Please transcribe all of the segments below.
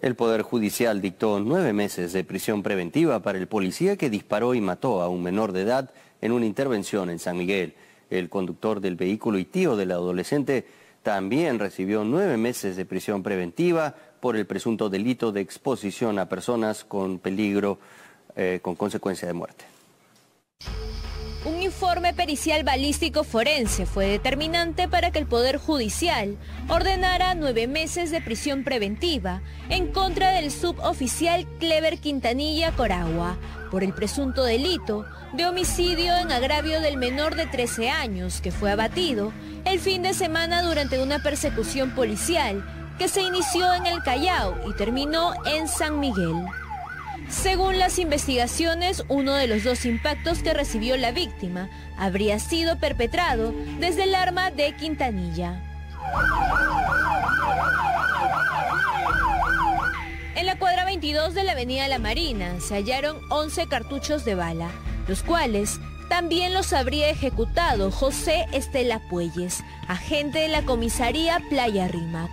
El Poder Judicial dictó nueve meses de prisión preventiva para el policía que disparó y mató a un menor de edad en una intervención en San Miguel. El conductor del vehículo y tío del adolescente también recibió nueve meses de prisión preventiva por el presunto delito de exposición a personas con peligro eh, con consecuencia de muerte. Informe pericial balístico forense fue determinante para que el Poder Judicial ordenara nueve meses de prisión preventiva en contra del suboficial Clever Quintanilla Coragua por el presunto delito de homicidio en agravio del menor de 13 años que fue abatido el fin de semana durante una persecución policial que se inició en el Callao y terminó en San Miguel. Según las investigaciones, uno de los dos impactos que recibió la víctima habría sido perpetrado desde el arma de Quintanilla. En la cuadra 22 de la avenida La Marina se hallaron 11 cartuchos de bala, los cuales también los habría ejecutado José Estela Puelles, agente de la comisaría Playa Rimac.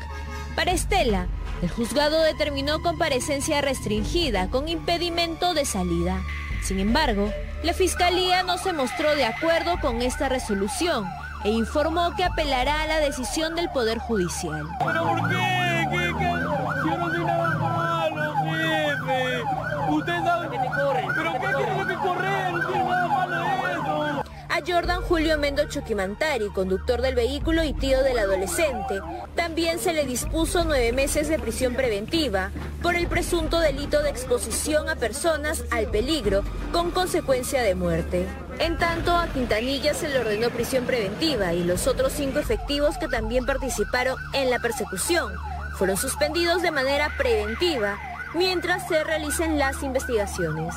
Para Estela, el juzgado determinó comparecencia restringida con impedimento de salida. Sin embargo, la Fiscalía no se mostró de acuerdo con esta resolución e informó que apelará a la decisión del Poder Judicial. ¿Pero por qué? ¿Qué, qué? Yo no soy nada malo, jefe. Usted sabe que me corren. ¿Pero qué quiere que correr? No tiene nada malo eso. A Jordan Julio Mendo Choquimantari, conductor del vehículo y tío del adolescente, también se le dispuso nueve meses de prisión preventiva por el presunto delito de exposición a personas al peligro con consecuencia de muerte. En tanto, a Quintanilla se le ordenó prisión preventiva y los otros cinco efectivos que también participaron en la persecución fueron suspendidos de manera preventiva mientras se realicen las investigaciones.